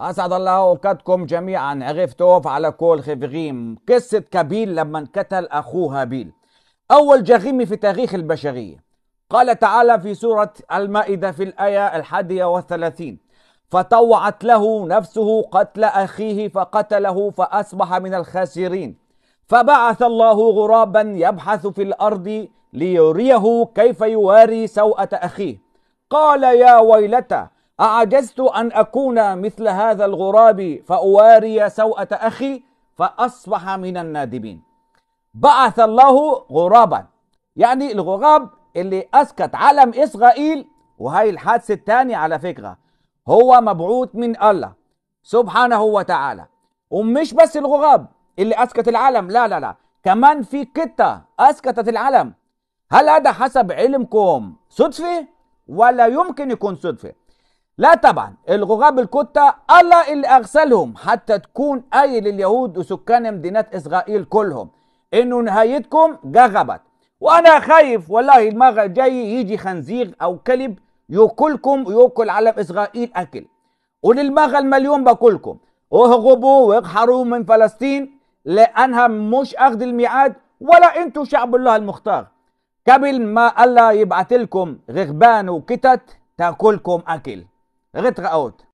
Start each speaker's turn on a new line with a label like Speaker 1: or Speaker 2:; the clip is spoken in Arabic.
Speaker 1: أسعد الله أوقاتكم جميعا. عرفتوا على كل خفغيم. قصة كابيل لما قتل أخوه هابيل. أول جريمة في تاريخ البشرية. قال تعالى في سورة المائدة في الآية الحادية والثلاثين. فطوعت له نفسه قتل أخيه فقتله فأصبح من الخاسرين. فبعث الله غرابا يبحث في الأرض ليريه كيف يواري سوءة أخيه. قال يا ويلتى أعجزت أن أكون مثل هذا الغراب فأواري سوءة أخي فأصبح من النادمين. بعث الله غرابا. يعني الغراب اللي أسكت علم إسرائيل وهي الحادثة الثانية على فكرة هو مبعوث من الله سبحانه وتعالى. ومش بس الغراب اللي أسكت العلم لا لا لا. كمان في قطة أسكتت العلم هل هذا حسب علمكم صدفة؟ ولا يمكن يكون صدفة؟ لا طبعا الغراب الكتة الله اللي أرسلهم حتى تكون آية لليهود وسكان مدينة إسرائيل كلهم إنه نهايتكم جربت. وأنا خايف والله المرة الجاية يجي خنزير أو كلب يأكلكم ويأكل علم إسرائيل أكل. وللمرة المليون بقولكم اهربوا واقحروا من فلسطين لأنها مش أخذ الميعاد ولا أنتوا شعب الله المختار. قبل ما الله يبعث لكم غربان وكتت تأكلكم أكل. רטראות.